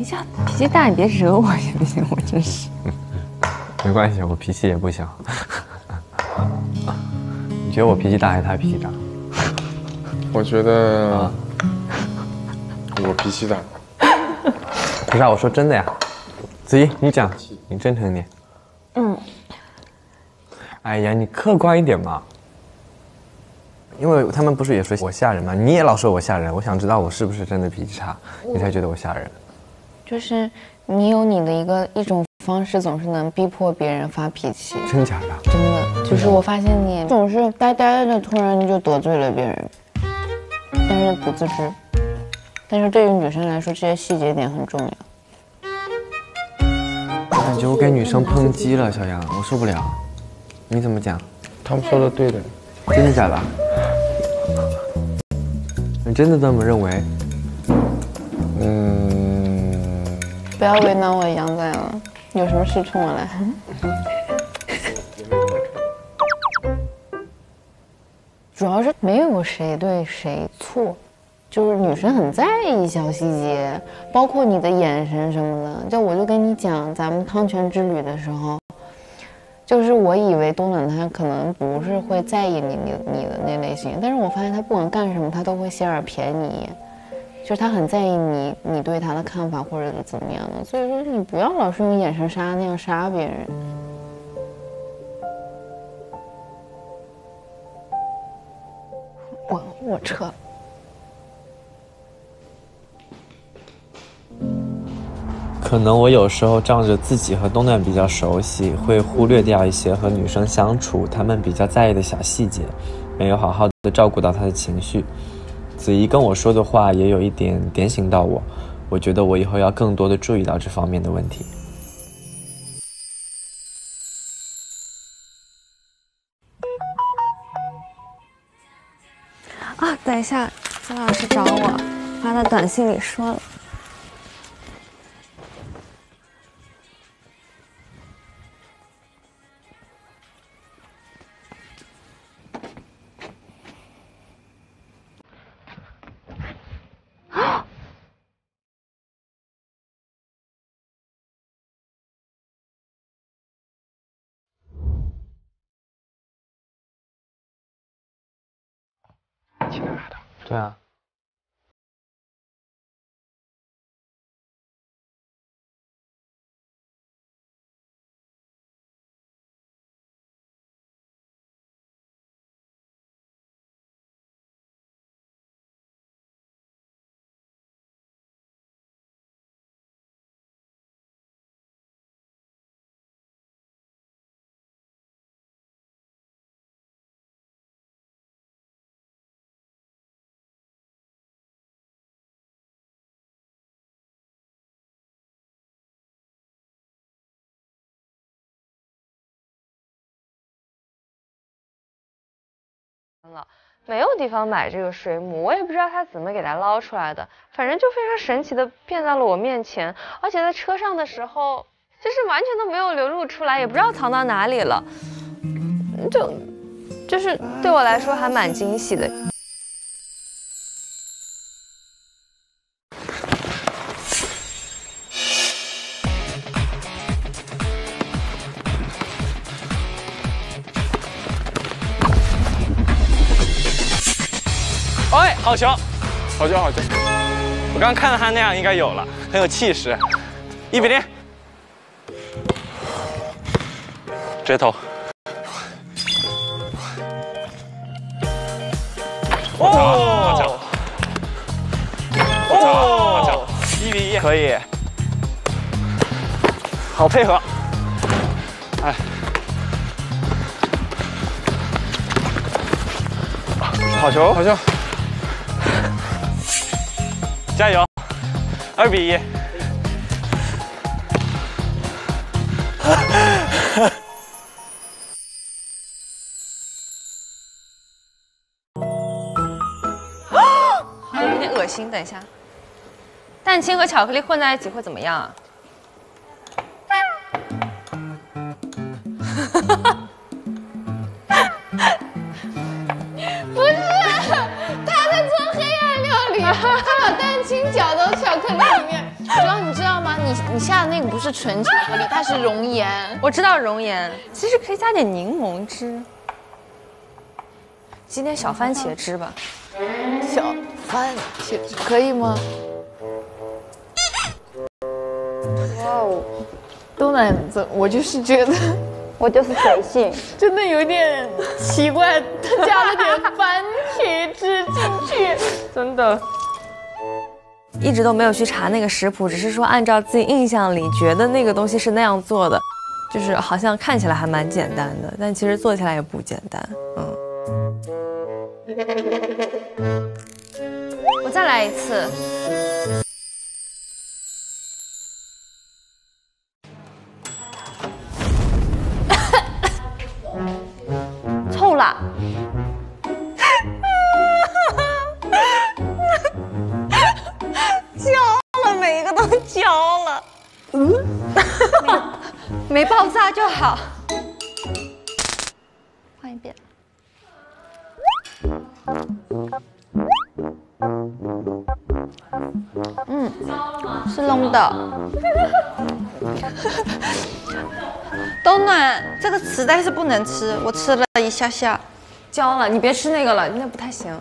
脾气脾气大，你别惹我行不行？我真是。没关系，我脾气也不小。你觉得我脾气大还是他脾气大？我觉得我脾气大。不是啊，我说真的呀。子怡，你讲，你真诚点。嗯。哎呀，你客观一点嘛。因为他们不是也说我吓人吗？你也老说我吓人，我想知道我是不是真的脾气差，你才觉得我吓人。就是你有你的一个一种方式，总是能逼迫别人发脾气。真假的？真的，就是我发现你总是呆呆的，突然就得罪了别人，但是不自知。但是对于女生来说，这些细节点很重要。我感觉我给女生抨击了，小杨，我受不了。你怎么讲？他们说的对的。真的假的？你真的这么认为？不要为难我杨仔了，有什么事冲我来。主要是没有谁对谁错，就是女生很在意小细节，包括你的眼神什么的。就我就跟你讲，咱们汤泉之旅的时候。就是我以为冬暖他可能不是会在意你你你的那类型，但是我发现他不管干什么，他都会先耳瞥你一眼，就是他很在意你你对他的看法或者怎么样的，所以说你不要老是用眼神杀那样杀别人。我我撤。可能我有时候仗着自己和东暖比较熟悉，会忽略掉一些和女生相处他们比较在意的小细节，没有好好的照顾到她的情绪。子怡跟我说的话也有一点点醒到我，我觉得我以后要更多的注意到这方面的问题。啊，等一下，金老师找我，发的短信里说了。其他的。对啊。了，没有地方买这个水母，我也不知道他怎么给它捞出来的，反正就非常神奇的变在了我面前，而且在车上的时候，就是完全都没有流露出来，也不知道藏到哪里了，就就是对我来说还蛮惊喜的。哎好球，好球，好球！我刚刚看到他那样，应该有了，很有气势。一比零，直接投。哦，哦，一比一，可以，好配合。哎，好球，好球！加油！二比一。有点恶心，等一下。蛋清和巧克力混在一起会怎么样啊？他把蛋清搅到巧克力里面，主要你知道吗你你下的那个不是纯巧克力，它是熔岩。我知道熔岩，其实可以加点柠檬汁，挤点小番茄汁吧。小番茄可以吗？哇哦，东南子，我就是觉得 我就是随性。真的有点奇怪，他加了点番茄汁进去，真的。一直都没有去查那个食谱，只是说按照自己印象里觉得那个东西是那样做的，就是好像看起来还蛮简单的，但其实做起来也不简单。嗯。我再来一次。嗯，没爆炸就好。换一遍。嗯，是弄的。冬暖，这个磁带是不能吃，我吃了一下下，焦了，你别吃那个了，那不太行。